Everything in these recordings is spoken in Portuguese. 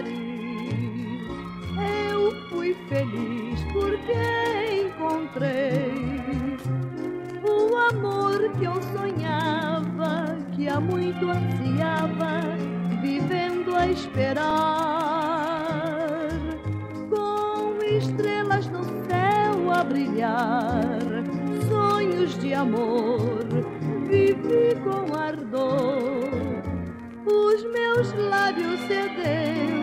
Paris. Eu fui feliz porque encontrei o amor que eu sonhava, que há muito ansiava, vivendo a esperar. Com estrelas no céu a brilhar, sonhos de amor, vivi com ardor os meus lábios cederam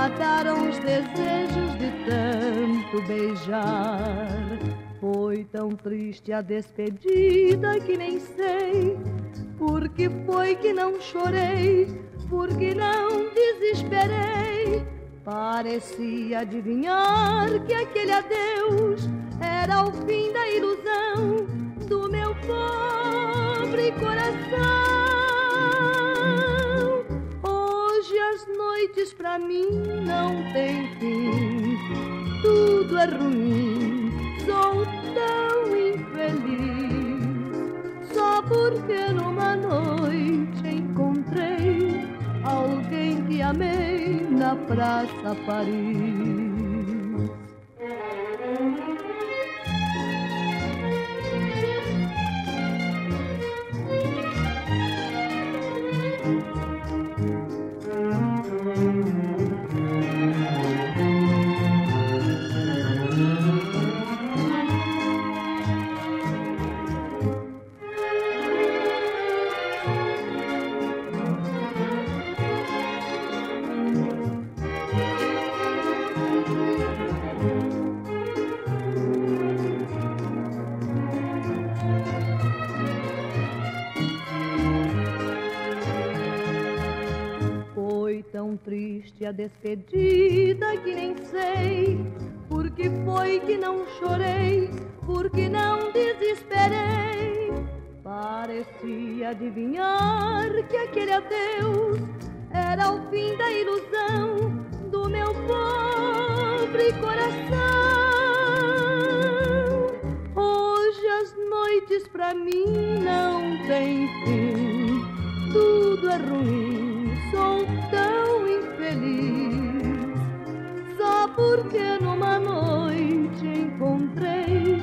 mataram os desejos de tanto beijar. Foi tão triste a despedida que nem sei por que foi que não chorei, por que não desesperei. Parecia adivinhar que aquele adeus era o fim da ilusão noites pra mim não tem fim. Tudo é ruim, sou tão infeliz. Só porque numa noite encontrei alguém que amei na Praça Paris. Triste a despedida que nem sei por que foi que não chorei, por que não desesperei. Parecia adivinhar que aquele adeus era o fim da ilusão do meu pobre coração. Hoje as noites pra mim não têm fim, tudo é ruim, sou tão porque numa noite encontrei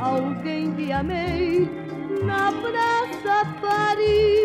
alguém que amei na Praça Paris.